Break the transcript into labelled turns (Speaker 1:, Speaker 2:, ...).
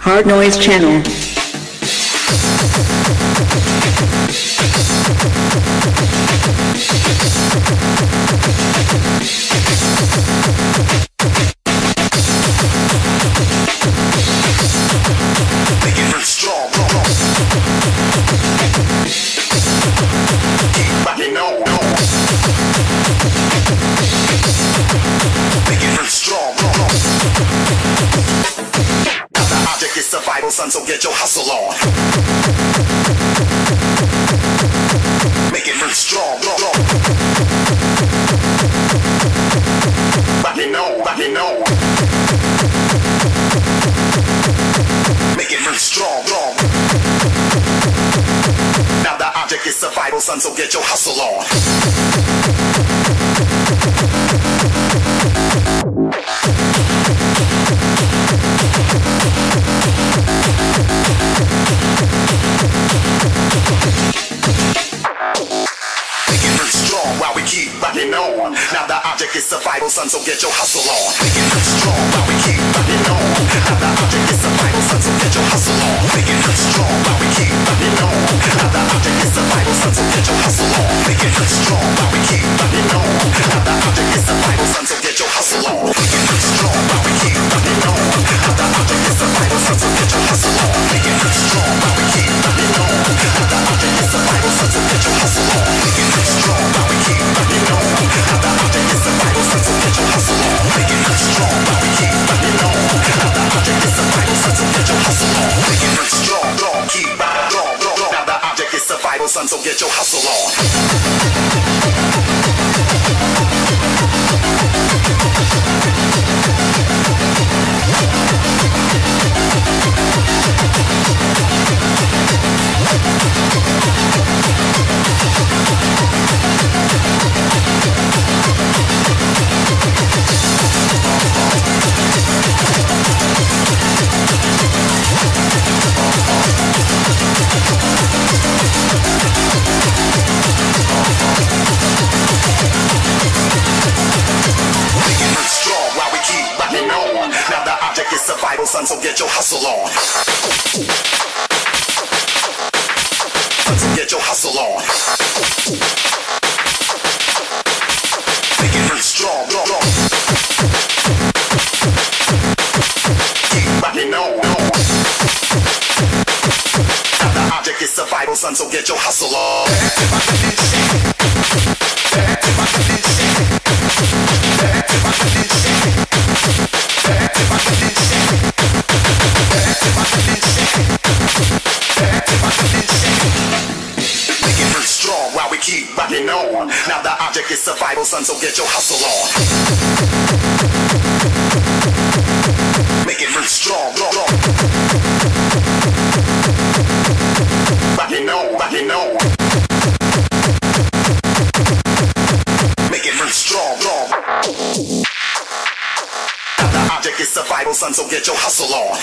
Speaker 1: Hard Noize Channel.
Speaker 2: Son, so get your hustle on. Make it real strong. On, on. Make it strong. Now the object is survival, son, so get your hustle on. Now the object is survival, son, so get your hustle on. Son, so get your hustle on. Son, so get your hustle on. Son, so get your hustle on. It strong. On. Now the object is survival, son, so get your hustle on. Make keep rocking on. Now the object is survival, son, so get your hustle on. Make it real strong. Rocking on, rocking on. Make it real strong. Now the object is survival, son, so get your hustle on.